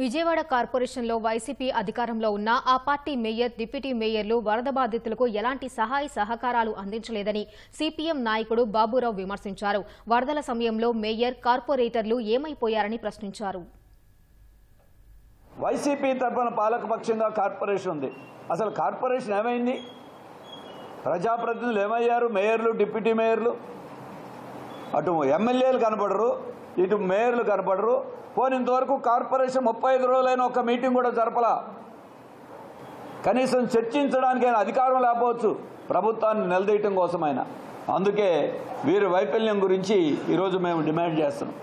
విజయవాడ కార్పొరేషన్లో వైసీపీ అధికారంలో ఉన్న ఆ పార్టీ మేయర్ డిప్యూటీ మేయర్లు వరద బాధితులకు ఎలాంటి సహాయ సహకారాలు అందించలేదని సిపిఎం నాయకుడు బాబురావు విమర్శించారు. వరదల సమయంలో మేయర్ కార్పొరేటర్లు ఏమైపోయారని ప్రశ్నించారు. వైసీపీ తరఫున పాలకపక్షంగా కార్పొరేషన్ ఉంది. అసలు కార్పొరేషన్ ఏమైంది? ప్రజాప్రతినిధులు ఏమయ్యారు? మేయర్లు డిప్యూటీ మేయర్లు? అటు ఎమ్మెల్యేలు కనపడరు ఇటు మేయర్లు కనపడరు పోనింతవరకు కార్పొరేషన్ ముప్పై ఐదు రోజులైన ఒక మీటింగ్ కూడా జరపలా? కనీసం చర్చించడానికైనా అధికారం లేకపోవచ్చు. ప్రభుత్వాన్ని నిలదీయటం కోసమైనా. అందుకే వీరి వైఫల్యం గురించి ఈరోజు మేము డిమాండ్ చేస్తున్నాం.